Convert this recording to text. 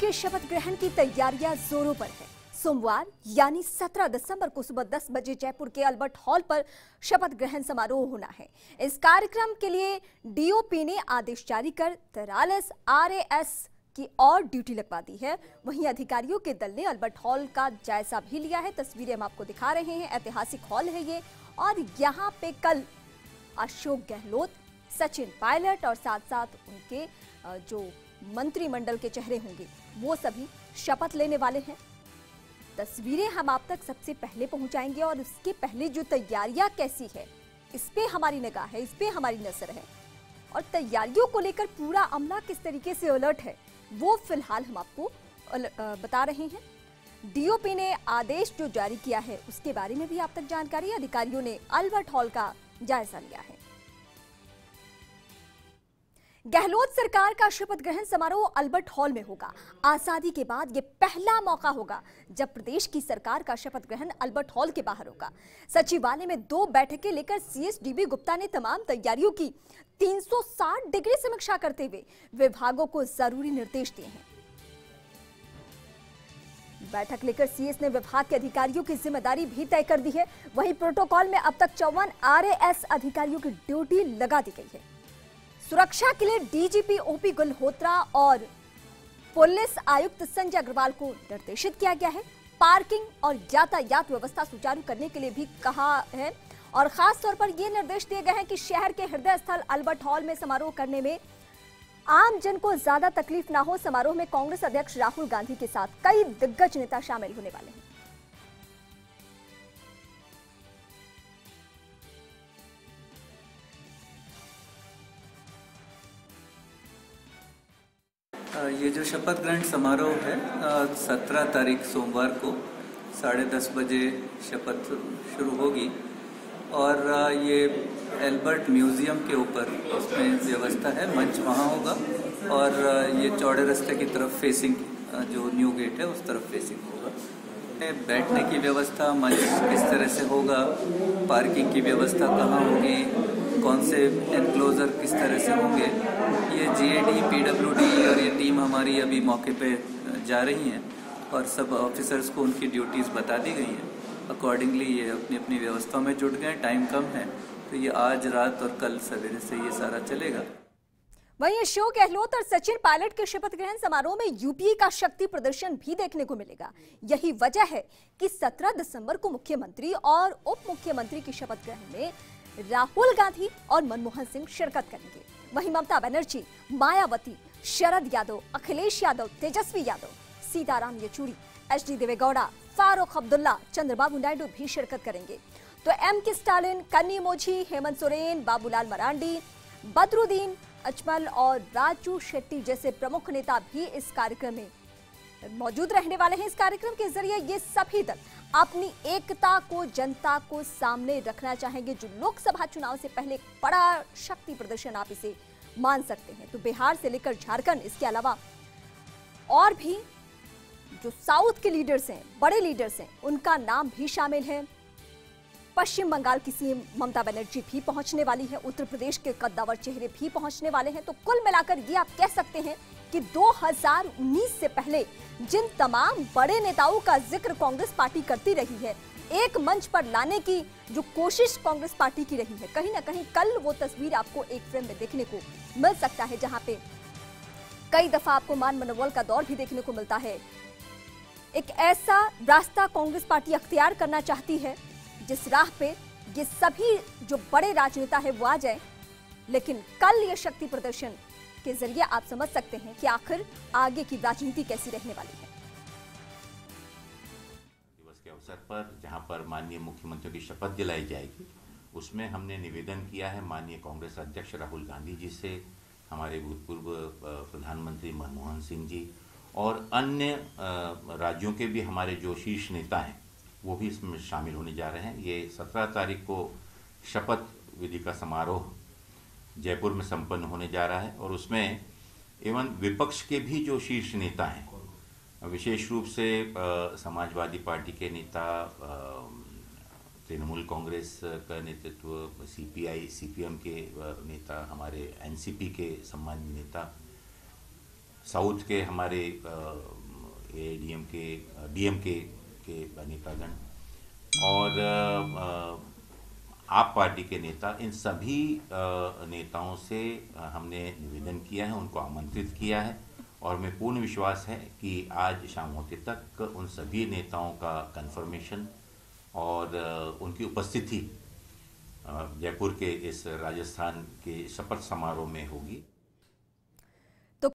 के शपथ ग्रहण की तैयारियाँ जोरों पर है। सोमवार, यानी 17 दिसंबर को सुबह 10 बजे जयपुर के अल्बर्ट हॉल पर शपथ ग्रहण समारोह होना है। इस कार्यक्रम के लिए डीओपी ने आदेश जारी कर तिरालीस आरएएस की और ड्यूटी लगवा दी है। वहीं अधिकारियों के दल ने अल्बर्ट हॉल का जायजा भी लिया है। तस्वीरें हम आपको दिखा रहे हैं। ऐतिहासिक हॉल है ये। और यहाँ पे कल अशोक गहलोत, सचिन पायलट और साथ साथ उनके जो मंत्रिमंडल के चेहरे होंगे। वो सभी शपथ लेने वाले हैं। तस्वीरें हम आप तक सबसे पहले पहुंचाएँगे और उसके पहले जो तैयारियाँ कैसी है, इस पे हमारी निगाह है, इस पे हमारी नज़र है। और तैयारियों को लेकर पूरा अमला किस तरीके से अलर्ट है, वो फ़िलहाल हम आपको बता रहे हैं। डीओपी ने आदेश जो जारी किया है, उसके बारे में भी आप तक जानकारी, अधिकारियों ने अल्बर्ट हॉल का जायजा लिया है। गहलोत सरकार का शपथ ग्रहण समारोह अल्बर्ट हॉल में होगा। आज़ादी के बाद ये पहला मौका होगा, जब प्रदेश की सरकार का शपथ ग्रहण अल्बर्ट हॉल के बाहर होगा। सचिवालय में दो बैठकें लेकर सीएस डीबी गुप्ता ने तमाम तैयारियों की। 360 डिग्री समीक्षा करते हुए विभागों को ज़रूरी निर्देश दिए हैं। बैठक लेकर सीएस ने विभाग के अधिकारियों की ज़िम्मेदारी भी तय कर दी है। वहीं प्रोटोकॉल में अब तक चौवन आरएएस अधिकारियों की ड्यूटी लगा दी गई है। सुरक्षा के लिए डीजीपी ओपी गुलहोत्रा और पुलिस आयुक्त संजय अग्रवाल को निर्देशित किया गया है। पार्किंग और यातायात व्यवस्था सुचारू करने के लिए भी कहा है और खास तौर पर यह निर्देश दिए गए हैं कि शहर के हृदय स्थल अल्बर्ट हॉल में समारोह करने में आम जन को ज़्यादा तकलीफ़ ना हो। समारोह में कांग्रेस अध्यक्ष राहुल गांधी के साथ कई दिग्गज नेता शामिल होने वाले हैं। ये जो शपथ ग्रहण समारोह है सत्रह तारीख सोमवार को साढ़े दस बजे शपथ शुरू होगी। और ये एल्बर्ट म्यूज़ियम के ऊपर उसमें व्यवस्था है, मंच वहाँ होगा। और ये चौड़े रास्ते की तरफ़ फेसिंग जो न्यू गेट है, उस तरफ़ फेसिंग होगा। बैठने की व्यवस्था, मंच किस तरह से होगा पार्किंग की व्यवस्था कहाँ होगी से एनक्लोजर किस तरह से होंगे? ये जीएडी पीडब्ल्यूडी और ये टीम हमारी अभी मौके पे जा रही हैं और सब ऑफिसर्स को उनकी ड्यूटीज़ बता दी गई हैं। अकॉर्डिंगली ये अपनी अपनी व्यवस्था में जुट गए टाइम कम है। तो ये आज, रात और कल सवेरे से ये सारा चलेगा। वहीं अशोक गहलोत और सचिन पायलट के शपथ ग्रहण समारोह में यूपीए का शक्ति प्रदर्शन भी देखने को मिलेगा। यही वजह है कि 17 दिसंबर को मुख्यमंत्री और उप मुख्यमंत्री की शपथ ग्रहण में राहुल गांधी और मनमोहन सिंह शिरकत करेंगे। वहीं ममता बनर्जी, मायावती, शरद यादव, अखिलेश यादव, तेजस्वी यादव, सीताराम येचुरी एच डी देवेगौड़ा, फारूक अब्दुल्ला, चंद्रबाबू नायडू भी शिरकत करेंगे। तो एम के स्टालिन, कन्नी मोझी, हेमंत सोरेन, बाबूलाल मरांडी, बदरुद्दीन अजमल और राजू शेट्टी जैसे प्रमुख नेता भी इस कार्यक्रम में मौजूद रहने वाले हैं। इस कार्यक्रम के ज़रिए ये सभी दल अपनी एकता को, जनता को सामने रखना चाहेंगे। जो लोकसभा चुनाव से पहले बड़ा शक्ति प्रदर्शन आप इसे मान सकते हैं। तो बिहार से लेकर झारखंड, इसके अलावा और भी जो साउथ के लीडर्स हैं, बड़े लीडर्स हैं, उनका नाम भी शामिल है। पश्चिम बंगाल की सीएम ममता बनर्जी भी पहुँचने वाली है। उत्तर प्रदेश के कद्दावर चेहरे भी पहुँचने वाले हैं। तो कुल मिलाकर ये आप कह सकते हैं कि 2019 से पहले जिन तमाम बड़े नेताओं का ज़िक्र कांग्रेस पार्टी करती रही है, एक मंच पर लाने की जो कोशिश कांग्रेस पार्टी की रही है, कहीं ना कहीं कल वो तस्वीर आपको एक फ्रेम में देखने को मिल सकता है, जहाँ पे कई दफ़ा आपको मान मनोबल का दौर भी देखने को मिलता है। एक ऐसा रास्ता कांग्रेस पार्टी अख्तियार करना चाहती है, जिस राह पे ये सभी जो बड़े राजनेता है वो आ जाए, लेकिन कल ये शक्ति प्रदर्शन के ज़रिए आप समझ सकते हैं कि आखिर आगे की राजनीति कैसी रहने वाली है। दिवस के अवसर पर, जहाँ पर माननीय मुख्यमंत्री की शपथ दिलाई जाएगी, उसमें हमने निवेदन किया है माननीय कांग्रेस अध्यक्ष राहुल गांधी जी से, हमारे भूतपूर्व प्रधानमंत्री मनमोहन सिंह जी और अन्य राज्यों के भी हमारे जो शीर्ष नेता हैं, वो भी इसमें शामिल होने जा रहे हैं। ये सत्रह तारीख को शपथ विधि का समारोह जयपुर में संपन्न होने जा रहा है और उसमें एवं विपक्ष के भी जो शीर्ष नेता हैं, विशेष रूप से समाजवादी पार्टी के नेता तृणमूल कांग्रेस का नेतृत्व, सीपीआई, सीपीएम के नेता, हमारे एनसीपी के सम्मानित नेता, साउथ के हमारे A D M K D M K नेतागण, और आप पार्टी के नेता, इन सभी नेताओं से हमने निवेदन किया है, उनको आमंत्रित किया है और मैं पूर्ण विश्वास है कि आज शाम होते तक उन सभी नेताओं का कंफर्मेशन और उनकी उपस्थिति जयपुर के इस राजस्थान के शपथ समारोह में होगी।